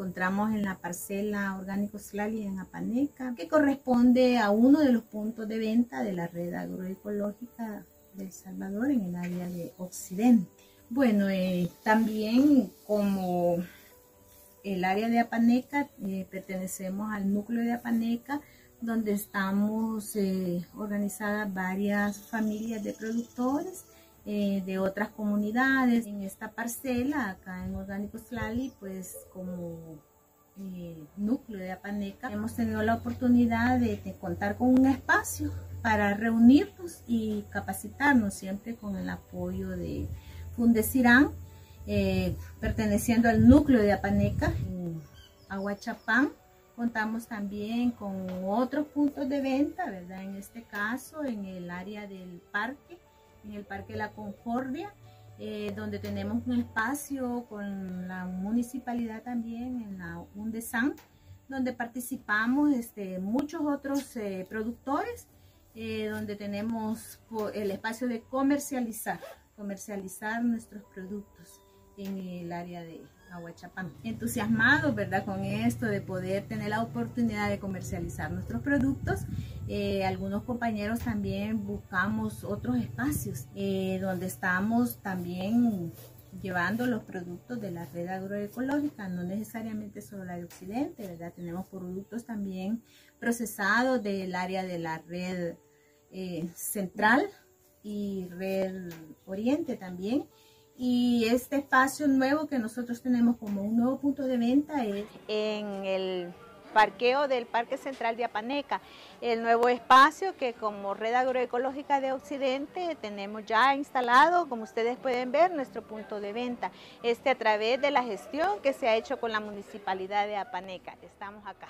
encontramos en la parcela Orgánico Slali en Apaneca, que corresponde a uno de los puntos de venta de la red agroecológica de El Salvador en el área de Occidente. Bueno, eh, también como el área de Apaneca, eh, pertenecemos al núcleo de Apaneca, donde estamos eh, organizadas varias familias de productores eh, de otras comunidades. En esta parcela, acá en Orgánicos Slali, pues como núcleo de Apaneca, hemos tenido la oportunidad de, contar con un espacio para reunirnos y capacitarnos siempre con el apoyo de Fundesirán, eh, perteneciendo al núcleo de Apaneca, en Aguachapán. Contamos también con otros puntos de venta, ¿verdad? En este caso, en el área del parque, en el Parque La Concordia, eh, donde tenemos un espacio con la municipalidad también, en la UNDESAN, donde participamos este, muchos otros eh, productores, eh, donde tenemos el espacio de comercializar, comercializar nuestros productos en el área de Aguachapán. Entusiasmados, ¿verdad? Con esto de poder tener la oportunidad de comercializar nuestros productos. Eh, algunos compañeros también buscamos otros espacios eh, donde estamos también llevando los productos de la red agroecológica, no necesariamente solo la de Occidente, ¿verdad? Tenemos productos también procesados del área de la red eh, central y red oriente también y este espacio nuevo que nosotros tenemos como un nuevo punto de venta es en el parqueo del Parque Central de Apaneca, el nuevo espacio que como Red Agroecológica de Occidente tenemos ya instalado, como ustedes pueden ver, nuestro punto de venta. Este a través de la gestión que se ha hecho con la Municipalidad de Apaneca. Estamos acá.